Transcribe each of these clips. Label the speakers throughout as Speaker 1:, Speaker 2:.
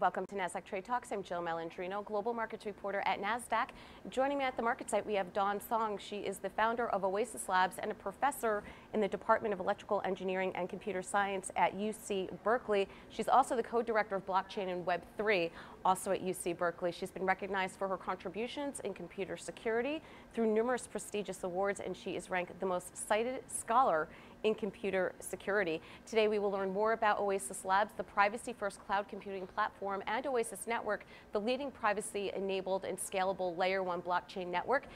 Speaker 1: Welcome to NASDAQ Trade Talks. I'm Jill Malandrino, Global Markets Reporter at NASDAQ. Joining me at the MarketSite, we have Dawn Song. She is the founder of Oasis Labs and a professor in the Department of Electrical Engineering and Computer Science at UC Berkeley. She's also the co-director of Blockchain and Web3, also at UC Berkeley. She's been recognized for her contributions in computer security through numerous prestigious awards, and she is ranked the most cited scholar in computer security. Today we will learn more about Oasis Labs, the privacy-first cloud computing platform, and Oasis Network, the leading privacy-enabled and scalable layer one blockchain network.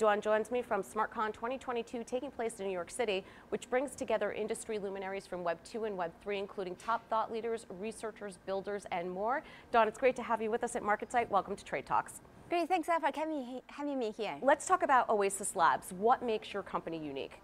Speaker 1: Dawn joins me from SmartCon 2022 taking place in New York City, which brings together industry luminaries from Web 2 and Web 3, including top thought leaders, researchers, builders, and more. Dawn, it's great to have you with us at MarketSite. Welcome to Trade Talks.
Speaker 2: Great, thanks for having me here.
Speaker 1: Let's talk about Oasis Labs. What makes your company unique?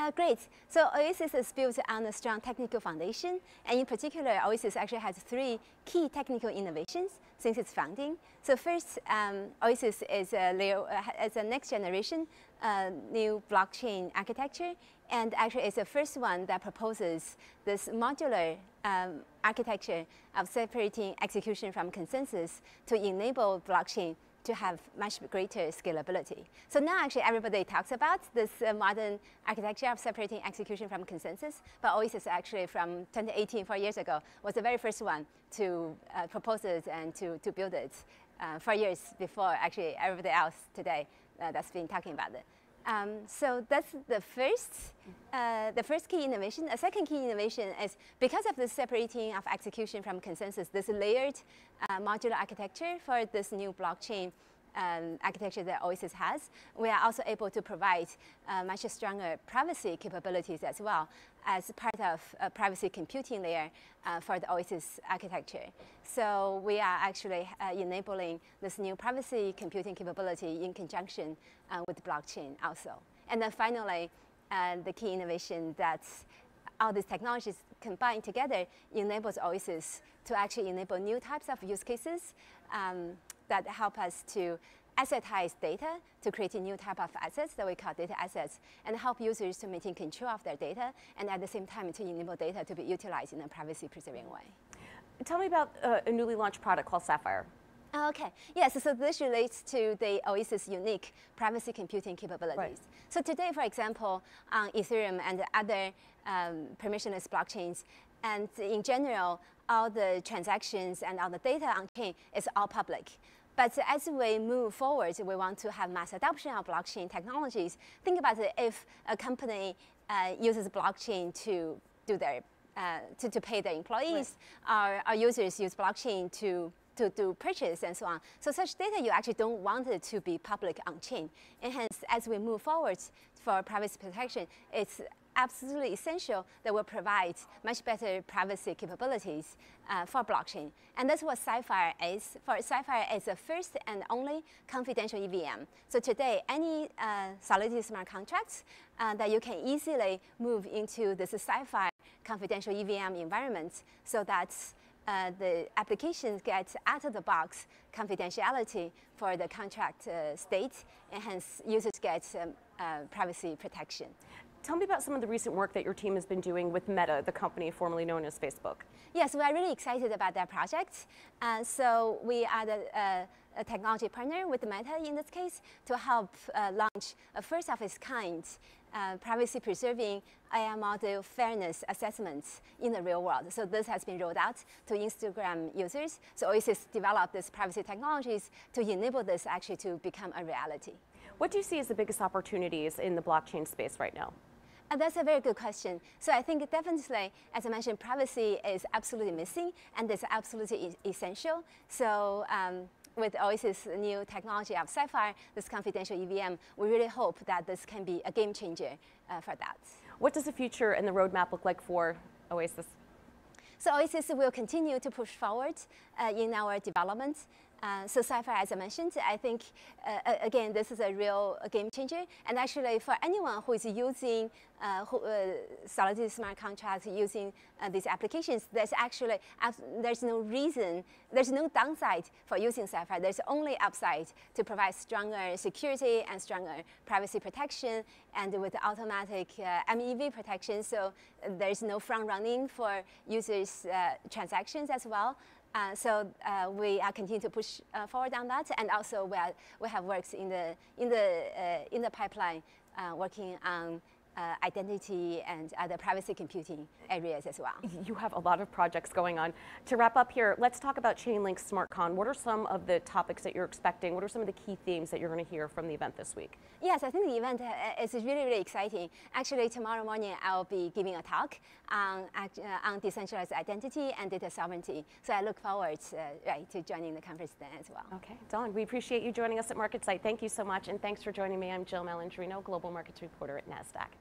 Speaker 2: Uh, great. So Oasis is built on a strong technical foundation, and in particular, Oasis actually has three key technical innovations since its founding. So first, um, Oasis is a, layer, uh, is a next generation uh, new blockchain architecture, and actually it's the first one that proposes this modular um, architecture of separating execution from consensus to enable blockchain to have much greater scalability. So now actually everybody talks about this uh, modern architecture of separating execution from consensus, but Oasis actually from 2018, four years ago, was the very first one to uh, propose it and to, to build it uh, four years before actually everybody else today uh, that's been talking about it. Um, so that's the first, uh, the first key innovation. A second key innovation is because of the separating of execution from consensus, this layered uh, modular architecture for this new blockchain um, architecture that Oasis has, we are also able to provide uh, much stronger privacy capabilities as well as part of a privacy computing layer uh, for the Oasis architecture. So we are actually uh, enabling this new privacy computing capability in conjunction uh, with blockchain also. And then finally, uh, the key innovation that all these technologies combined together enables Oasis to actually enable new types of use cases um, that help us to assetize data to create a new type of assets that we call data assets and help users to maintain control of their data and at the same time to enable data to be utilized in a privacy preserving way.
Speaker 1: Tell me about uh, a newly launched product called Sapphire.
Speaker 2: Okay, yes, so this relates to the Oasis unique privacy computing capabilities. Right. So today, for example, on Ethereum and other um, permissionless blockchains, and in general, all the transactions and all the data on chain is all public. But as we move forward, we want to have mass adoption of blockchain technologies. Think about it, if a company uh, uses blockchain to do their uh, to, to pay their employees, right. our, our users use blockchain to to do purchase and so on. So such data you actually don't want it to be public on chain. And hence, as we move forward for privacy protection, it's absolutely essential that will provide much better privacy capabilities uh, for blockchain. And that's what Sapphire is. For Sapphire is the first and only confidential EVM. So today, any uh, Solidity smart contracts uh, that you can easily move into this Sapphire confidential EVM environment so that uh, the applications get out of the box confidentiality for the contract uh, state, and hence users get um, uh, privacy protection.
Speaker 1: Tell me about some of the recent work that your team has been doing with Meta, the company formerly known as Facebook.
Speaker 2: Yes, we are really excited about that project. Uh, so we are the uh, a technology partner with Meta in this case to help uh, launch a first of its kind uh, privacy preserving AI model fairness assessments in the real world. So this has been rolled out to Instagram users. So Oasis developed these privacy technologies to enable this actually to become a reality.
Speaker 1: What do you see as the biggest opportunities in the blockchain space right now?
Speaker 2: Uh, that's a very good question. So I think definitely, as I mentioned, privacy is absolutely missing and it's absolutely essential. So um, with Oasis new technology of Sapphire, this confidential EVM, we really hope that this can be a game changer uh, for that.
Speaker 1: What does the future and the roadmap look like for Oasis?
Speaker 2: So Oasis will continue to push forward uh, in our development uh, so Sapphire, as I mentioned, I think, uh, again, this is a real game changer. And actually, for anyone who is using uh, who, uh, Solidity smart contracts, using uh, these applications, there's actually, there's no reason, there's no downside for using Sapphire. There's only upside to provide stronger security and stronger privacy protection and with automatic uh, MEV protection. So there's no front running for users' transactions as well. Uh, so uh, we are continuing to push uh, forward on that, and also we, are, we have works in the in the uh, in the pipeline uh, working on uh, identity and other privacy computing areas as well.
Speaker 1: You have a lot of projects going on. To wrap up here, let's talk about Chainlink SmartCon. What are some of the topics that you're expecting? What are some of the key themes that you're going to hear from the event this week?
Speaker 2: Yes, I think the event uh, is really, really exciting. Actually, tomorrow morning I'll be giving a talk on, uh, on decentralized identity and data sovereignty. So I look forward uh, right, to joining the conference then as well.
Speaker 1: Okay, Dawn, we appreciate you joining us at MarketSite. Thank you so much, and thanks for joining me. I'm Jill Malandrino, Global Markets Reporter at NASDAQ.